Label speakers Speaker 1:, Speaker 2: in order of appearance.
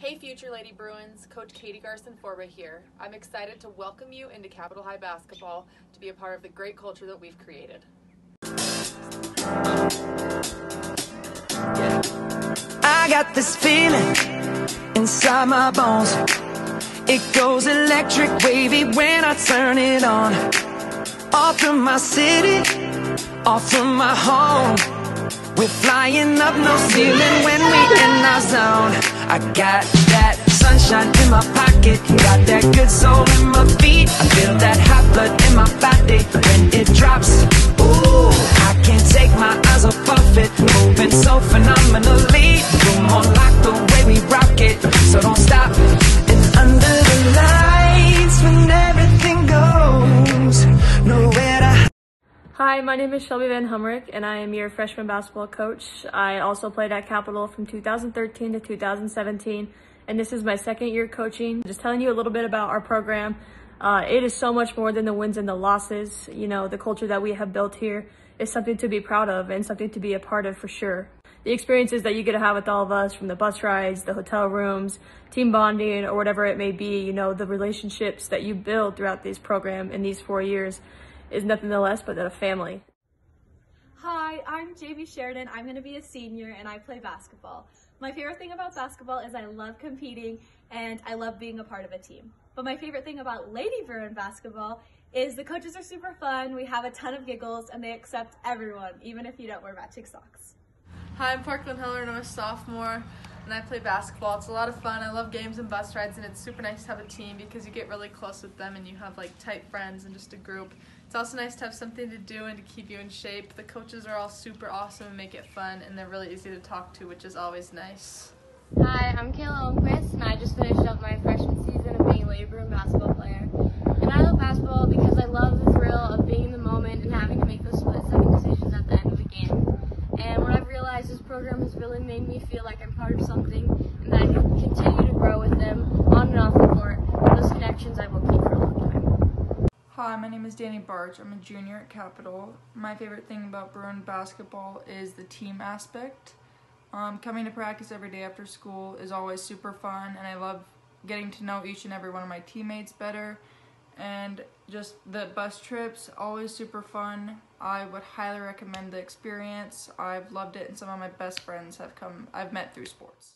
Speaker 1: Hey future Lady Bruins, Coach Katie Garson Forba here. I'm excited to welcome you into Capital High basketball to be a part of the great culture that we've created.
Speaker 2: I got this feeling inside my bones. It goes electric wavy when I turn it on. Off from my city, off from my home. We're flying up no ceiling when we in our zone. I got that sunshine in my pocket, got that good soul
Speaker 3: Hi, my name is Shelby Van Humrick, and I am your freshman basketball coach. I also played at Capital from 2013 to 2017, and this is my second year coaching. Just telling you a little bit about our program. Uh, it is so much more than the wins and the losses. You know, the culture that we have built here is something to be proud of and something to be a part of for sure. The experiences that you get to have with all of us from the bus rides, the hotel rooms, team bonding, or whatever it may be, you know, the relationships that you build throughout this program in these four years is nothing less but a family.
Speaker 4: Hi, I'm JB Sheridan. I'm going to be a senior and I play basketball. My favorite thing about basketball is I love competing and I love being a part of a team. But my favorite thing about Lady Bruin basketball is the coaches are super fun, we have a ton of giggles, and they accept everyone, even if you don't wear matching socks.
Speaker 1: Hi, I'm Parkland Heller and I'm a sophomore and I play basketball. It's a lot of fun. I love games and bus rides and it's super nice to have a team because you get really close with them and you have like tight friends and just a group. It's also nice to have something to do and to keep you in shape. The coaches are all super awesome and make it fun and they're really easy to talk to, which is always nice.
Speaker 5: Hi, I'm Kayla Olmquist, and I just finished up my freshman season of being a Lady Bruin basketball player. And I love basketball because I love the thrill of being in the moment and having to make those split-second decisions at the end of the game. And what I've realized, this program has really made me feel like I'm part of something and that I can continue to grow with them on and off the court. Those connections I will keep for a long time.
Speaker 6: Hi, my name is Danny Barch. I'm a junior at Capital. My favorite thing about Bruin basketball is the team aspect. Um, coming to practice every day after school is always super fun, and I love getting to know each and every one of my teammates better. And just the bus trips, always super fun. I would highly recommend the experience. I've loved it, and some of my best friends have come. I've met through sports.